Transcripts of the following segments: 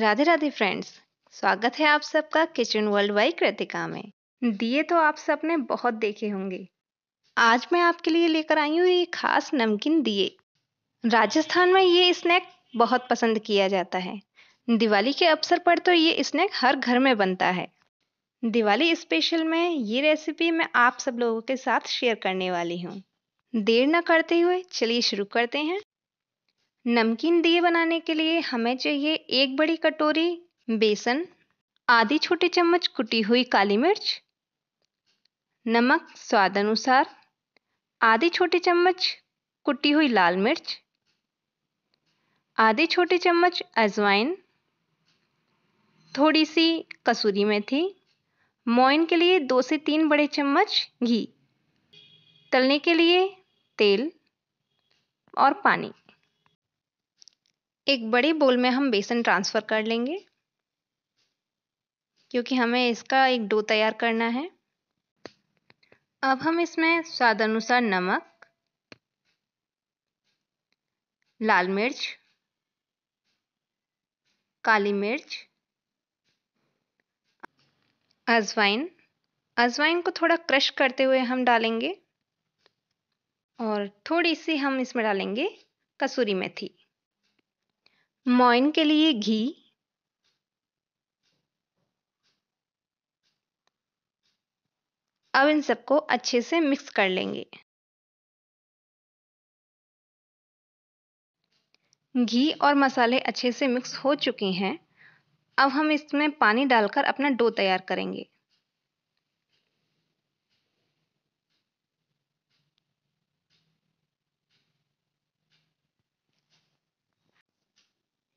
Radhe Radhe friends स्वागत है आप सबका किचन वर्ल्ड बाई कृतिका में। दिए तो आप सबने बहुत देखे होंगे। आज मैं आपके लिए लेकर आई हूँ ये खास नमकीन दिए। राजस्थान में ये स्नैक बहुत पसंद किया जाता है। दिवाली के अवसर पर तो ये स्नैक हर घर में बनता है। दिवाली स्पेशल में ये रेसिपी मैं आप सब लोगों के साथ शेयर करने वाली हूँ। देर न करते हुए चलिए शुरू करते हैं। नमकीन दिए बनाने के लिए हमें चाहिए एक बड़ी कटोरी बेसन, आधी छोटी चम्मच कुटी हुई काली मिर्च, नमक स्वाद अनुसार, आधी छोटे चम्मच कुटी हुई लाल मिर्च, आधे छोटे चम्मच अजवाइन, थोड़ी सी कसूरी मेथी, मोइन के लिए दो से तीन बड़े चम्मच घी, तलने के लिए तेल और पानी। एक बड़ी बोल में हम बेसन ट्रांसफ़र कर लेंगे, क्योंकि हमें इसका एक डो तैयार करना है। अब हम इसमें स्वाद अनुसार नमक, लाल मिर्च, काली मिर्च, अजवाइन। अजवाइन को थोड़ा क्रश करते हुए हम डालेंगे, और थोड़ी सी हम इसमें डालेंगे कसूरी मेथी। मोइन के लिए घी। अब इन सबको अच्छे से मिक्स कर लेंगे। घी और मसाले अच्छे से मिक्स हो चुके हैं। अब हम इसमें पानी डालकर अपना डो तैयार करेंगे।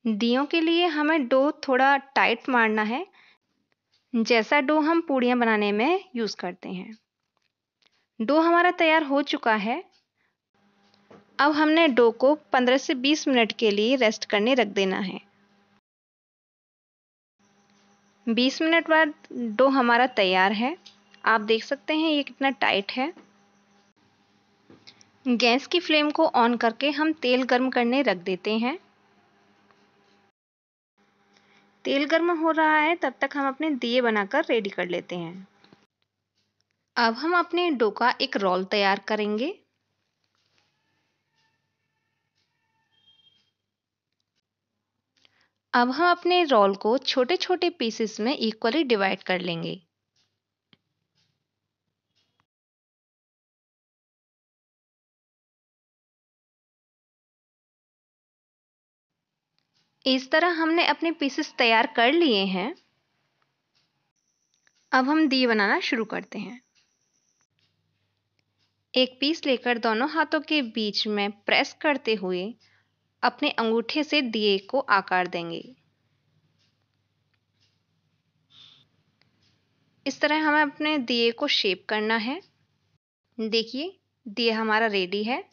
दियों के लिए हमें डो थोड़ा टाइट मारना है। जैसा डो हम पूड़ियाँ बनाने में यूज़ करते हैं। डो हमारा तैयार हो चुका है। अब हमने डो को 15 से 20 मिनट के लिए रेस्ट करने रख देना है। 20 मिनट बाद डो हमारा तैयार है। आप देख सकते हैं ये कितना टाइट है। गैस की फ्लेम को ऑन करके हम तेल गर्म करने रख देते हैं। तेल गर्म हो रहा है, तब तक हम अपने दिए बनाकर रेडी कर लेते हैं। अब हम अपने डो का एक रोल तैयार करेंगे। अब हम अपने रोल को छोटे छोटे पीसेस में इक्वली डिवाइड कर लेंगे। इस तरह हमने अपने पीसेस तैयार कर लिए हैं। अब हम दिए बनाना शुरू करते हैं। एक पीस लेकर दोनों हाथों के बीच में प्रेस करते हुए अपने अंगूठे से दिए को आकार देंगे। इस तरह हमें अपने दिए को शेप करना है। देखिए दिए हमारा रेडी है।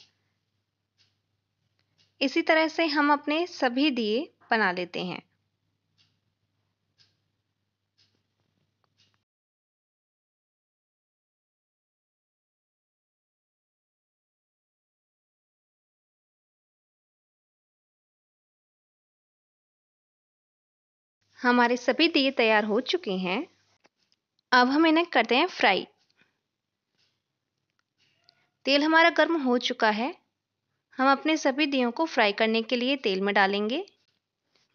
इसी तरह से हम अपने सभी दिए बना लेते हैं। हमारे सभी दिए तैयार हो चुके हैं। अब हम इन्हें करते हैं फ्राई। तेल हमारा गर्म हो चुका है। हम अपने सभी दियों को फ्राई करने के लिए तेल में डालेंगे।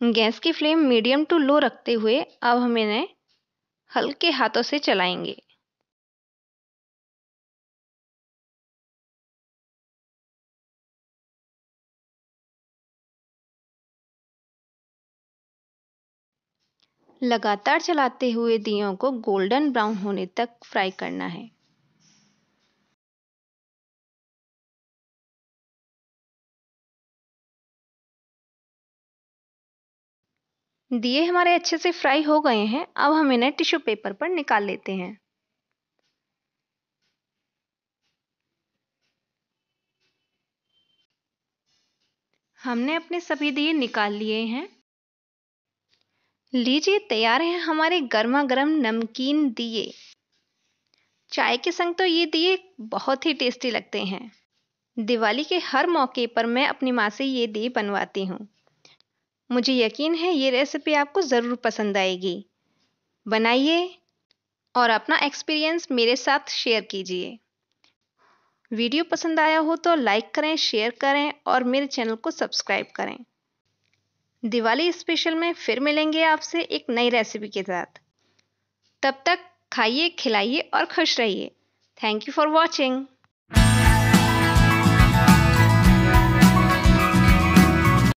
गैस की फ्लेम मीडियम टू लो रखते हुए अब हम इन्हें हल्के हाथों से चलाएँगे। लगातार चलाते हुए दियों को गोल्डन ब्राउन होने तक फ्राई करना है। दिए हमारे अच्छे से फ्राई हो गए हैं, अब हम इन्हें टिश्यू पेपर पर निकाल लेते हैं। हमने अपने सभी दिए निकाल लिए हैं। लीजिए, तैयार हैं हमारे गर्मा गर्म नमकीन दिए। चाय के संग तो ये दिए बहुत ही टेस्टी लगते हैं। दिवाली के हर मौके पर मैं अपनी माँ से ये दिए बनवाती हूँ। मुझे यकीन है ये रेसिपी आपको ज़रूर पसंद आएगी। बनाइए और अपना एक्सपीरियंस मेरे साथ शेयर कीजिए। वीडियो पसंद आया हो तो लाइक करें शेयर करें और मेरे चैनल को सब्सक्राइब करें। दिवाली स्पेशल में फिर मिलेंगे आपसे एक नई रेसिपी के साथ। तब तक खाइए, खिलाइए और खुश रहिए। Thank you for watching